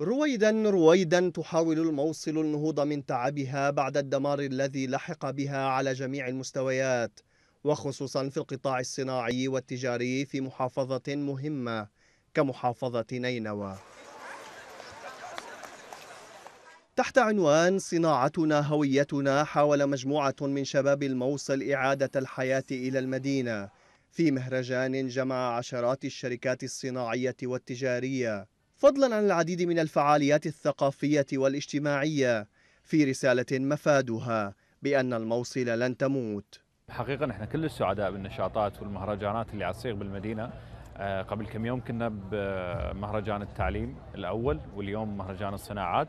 رويدا رويدا تحاول الموصل النهوض من تعبها بعد الدمار الذي لحق بها على جميع المستويات وخصوصا في القطاع الصناعي والتجاري في محافظة مهمة كمحافظة نينوى. تحت عنوان صناعتنا هويتنا حاول مجموعة من شباب الموصل إعادة الحياة إلى المدينة في مهرجان جمع عشرات الشركات الصناعية والتجارية. فضلا عن العديد من الفعاليات الثقافية والاجتماعية في رسالة مفادها بأن الموصل لن تموت. حقيقة إحنا كل السعداء بالنشاطات والمهرجانات اللي عم بالمدينة. آه، قبل كم يوم كنا بمهرجان التعليم الأول واليوم مهرجان الصناعات.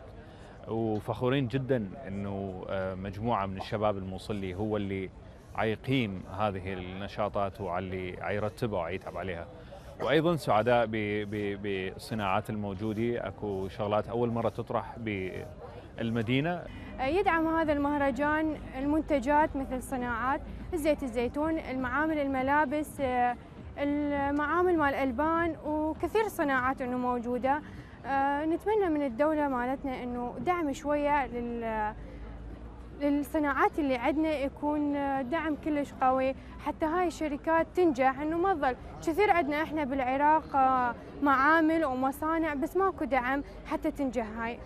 وفخورين جدا إنه آه، مجموعة من الشباب الموصلي هو اللي عيقيم هذه النشاطات وعلي عيرتبها وعيتعب عليها. وأيضا سعداء بالصناعات الموجودة. أكو شغلات أول مرة تطرح بالمدينة. يدعم هذا المهرجان المنتجات مثل الصناعات زيت الزيتون المعامل الملابس المعامل مال الالبان وكثير صناعات إنه موجودة. نتمنى من الدولة مالتنا إنه دعم شوية لل للصناعات اللي عندنا يكون دعم كلش قوي. حتى هاي الشركات تنجح إنه ما تظل. كثير عندنا إحنا بالعراق آه، معامل ومصانع بس ماكو دعم حتى تنجح هاي.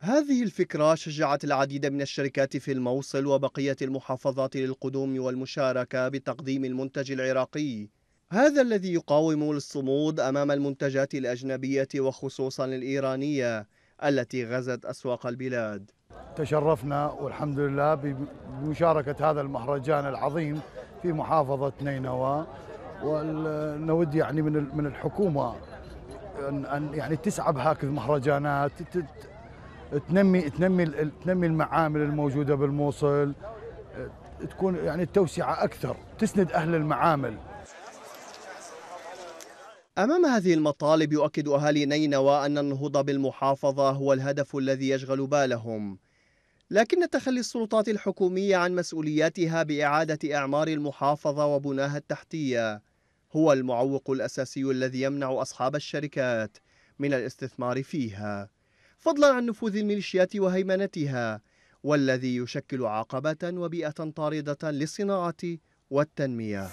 هذه الفكرة شجعت العديد من الشركات في الموصل وبقية المحافظات للقدوم والمشاركة بتقديم المنتج العراقي. هذا الذي يقاوم الصمود أمام المنتجات الأجنبية وخصوصا الإيرانية. التي غزت أسواق البلاد. تشرفنا والحمد لله بمشاركة هذا المهرجان العظيم في محافظة نينوى. ونود يعني من من الحكومة أن يعني تسعى بهكذا مهرجانات تنمي تنمي تنمي المعامل الموجودة بالموصل. تكون يعني التوسعة أكثر تسند أهل المعامل. أمام هذه المطالب يؤكد أهالي نينوى أن النهوض بالمحافظة هو الهدف الذي يشغل بالهم. لكن تخلي السلطات الحكومية عن مسؤولياتها بإعادة إعمار المحافظة وبناها التحتية هو المعوق الأساسي الذي يمنع أصحاب الشركات من الاستثمار فيها. فضلا عن نفوذ الميليشيات وهيمنتها والذي يشكل عقبة وبيئة طاردة للصناعة والتنمية.